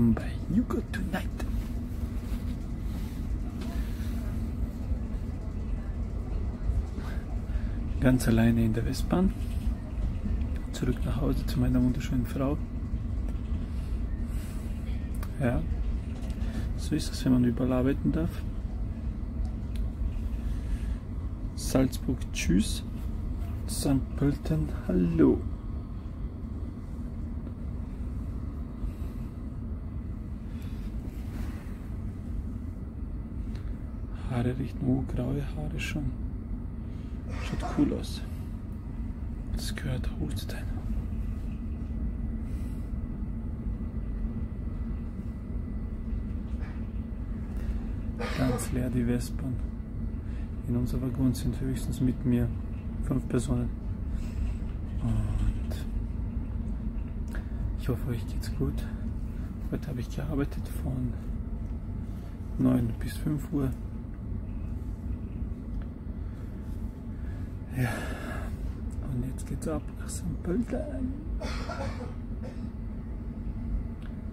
bei You Got Tonight. Ganz alleine in der Westbahn. Zurück nach Hause zu meiner wunderschönen Frau. Ja, so ist es, wenn man überall arbeiten darf. Salzburg, tschüss. St. Pölten, hallo. Haare richten, oh, graue Haare schon. Schaut cool aus. Das gehört Holstein. Ganz leer die Westbahn. In unserem Waggon sind höchstens mit mir fünf Personen. Und ich hoffe, euch geht's gut. Heute habe ich gearbeitet von 9 bis 5 Uhr. Ja, und jetzt geht's ab nach St. Pölten.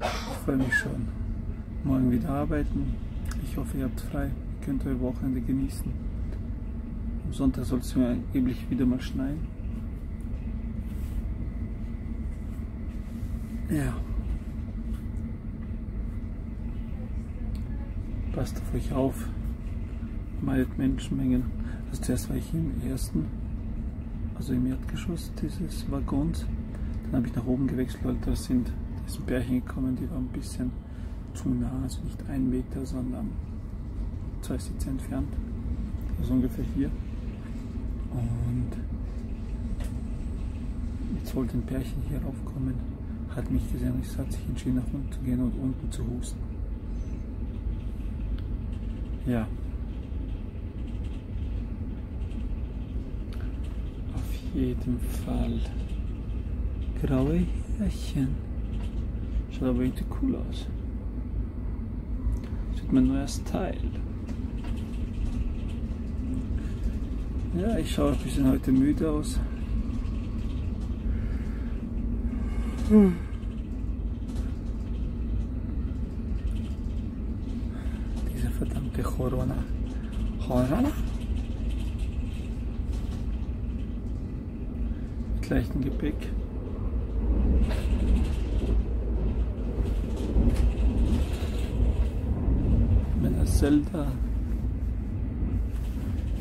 Ich freue mich schon. Morgen wieder arbeiten. Ich hoffe, ihr habt frei. Ihr könnt euer Wochenende genießen. Am Sonntag soll es mir angeblich wieder mal schneien. Ja. Passt auf euch auf. Meidet Menschenmengen. Also zuerst war ich im ersten, also im Erdgeschoss dieses Waggons. Dann habe ich nach oben gewechselt, weil da sind, da ein Bärchen gekommen, die war ein bisschen zu nah, also nicht ein Meter, sondern zwei Sitze entfernt. Also ungefähr hier. Und jetzt wollte ein Bärchen hier raufkommen, hat mich gesehen und es hat sich entschieden, nach unten zu gehen und unten zu husten. Ja. Jeden Fall graue Härchen. Schaut aber irgendwie cool aus. Das wird mein neuer Style. Ja, ich schaue ein bisschen heute müde aus. Diese verdammte Corona. Corona? Leichten Gepäck. Meiner Zelda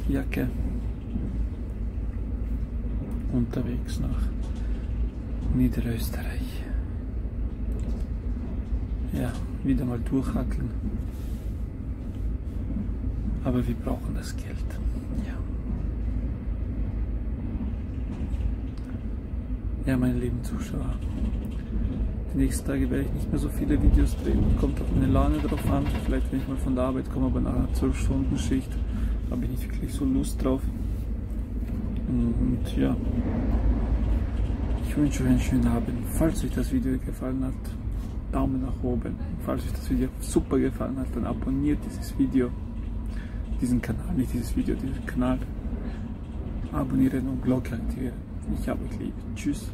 Jacke unterwegs nach Niederösterreich. Ja, wieder mal durchhackeln. Aber wir brauchen das Geld. Ja. Meine lieben Zuschauer. Die nächsten Tage werde ich nicht mehr so viele Videos drehen. Kommt auf meine Laune drauf an. Vielleicht, wenn ich mal von der Arbeit komme, aber nach einer 12-Stunden-Schicht habe ich nicht wirklich so Lust drauf. Und ja, ich wünsche euch einen schönen Abend. Falls euch das Video gefallen hat, Daumen nach oben. Falls euch das Video super gefallen hat, dann abonniert dieses Video, diesen Kanal, nicht dieses Video, diesen Kanal. Abonnieren und Glocke aktivieren. Ich habe euch lieb. Tschüss.